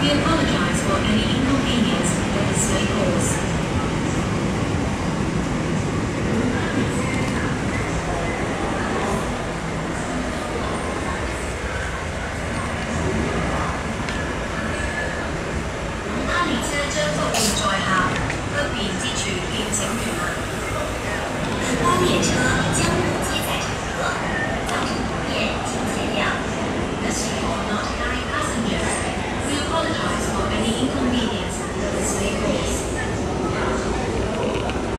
We apologize for any inconvenience that this may cause.